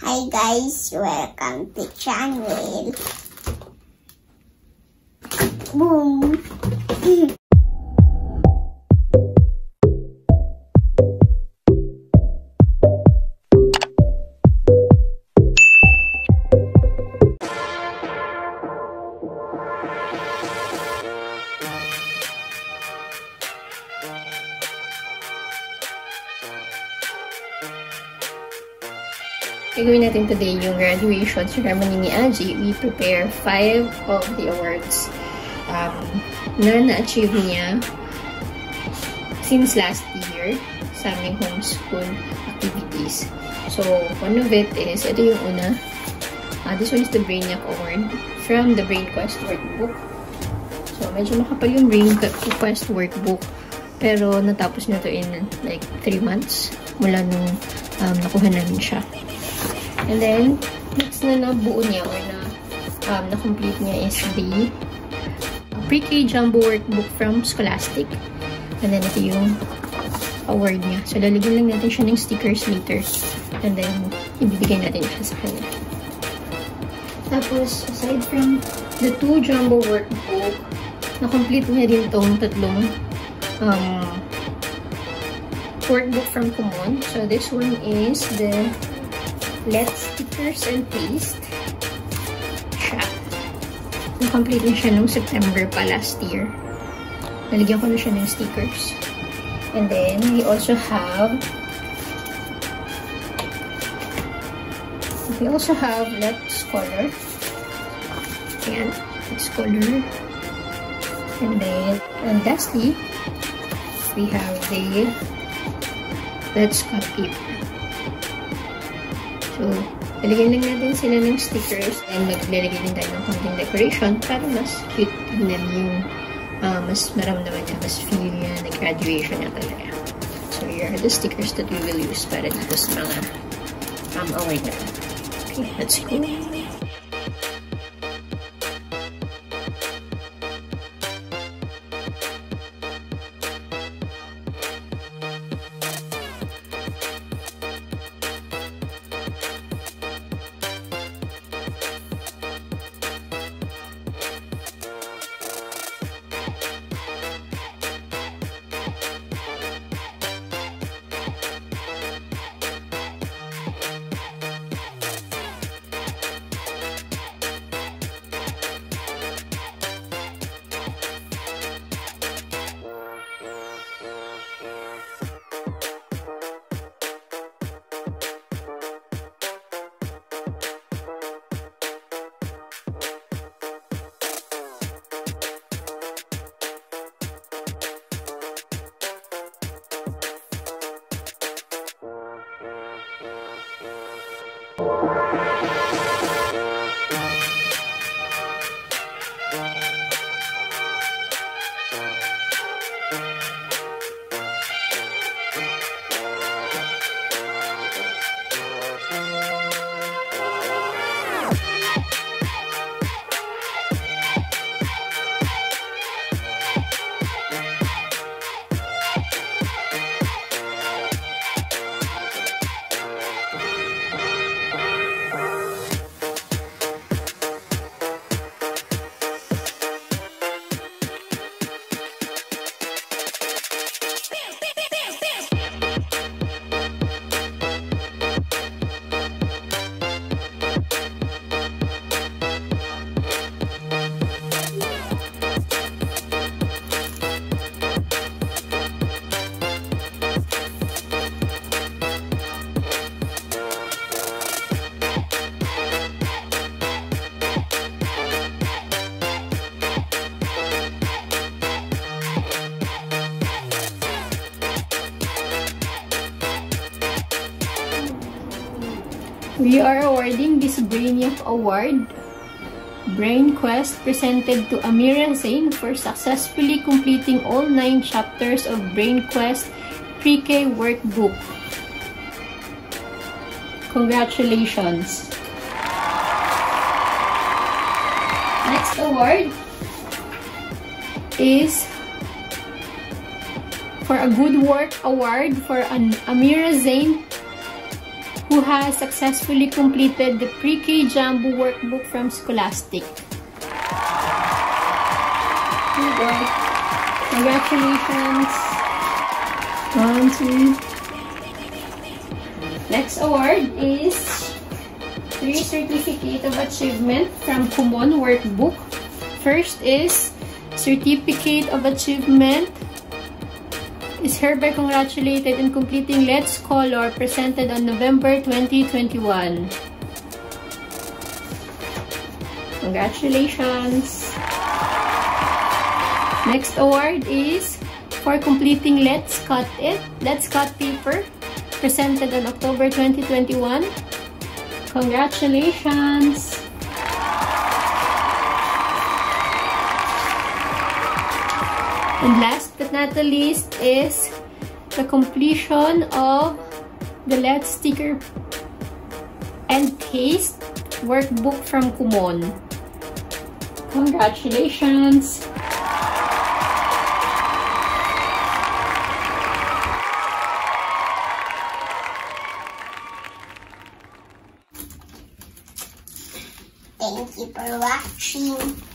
Hi guys, welcome to channel. Boom. Gagawin natin today yung graduation ceremony ni Aji. We prepare five of the awards um, na na-achieve niya since last year sa aming homeschool activities. So, one of it is, ito yung una. Uh, this one is the Brainiac Award from the Brain Quest Workbook. So, medyo makapal yung Brain Quest Workbook. Pero, natapos na to in like 3 months mula nung um, nakuha namin siya. And then, next na nabuo niya or na um, na-complete niya is the pre-K Jumbo Workbook from Scholastic. And then, ito yung award niya. So, lalagyan lang natin siya ng stickers later. And then, ibibigay natin siya sa kanya. Tapos, aside from the two Jumbo Workbook, na-complete niya rin tong tatlong um, workbook from Kumon. So, this one is the Let's Stickers and Paste siya. Na-complete na siya nung September pa last year. Nalagyan ko na siya ng stickers. And then, we also have we also have Let's Color. Ayan. Let's Color. And then, and lastly, we have the Let's Cut Paper. So, lalagyan lang natin sila ng stickers and maglalagay din tayo ng konting decoration para mas cute tignan yung uh, mas maramdaman niya, mas feel niya na graduation niya talaga. So, here are the stickers that we will use para dito sa mga um, award na. Okay, let's go. Música We are awarding this Brainiac Award, Brain Quest, presented to Amira Zain for successfully completing all nine chapters of Brain Quest Pre-K Workbook. Congratulations! Next award is for a good work award for an Amira Zain who has successfully completed the Pre-K Jumbo workbook from Scholastic. Congratulations. One, two. Next award is three Certificate of Achievement from Kumon Workbook. First is Certificate of Achievement is hereby congratulated in completing Let's Color presented on November 2021. Congratulations! Next award is for completing Let's Cut It, Let's Cut Paper presented on October 2021. Congratulations! And last not the least is the completion of the Let's Sticker and Paste workbook from Kumon. Congratulations! Thank you for watching.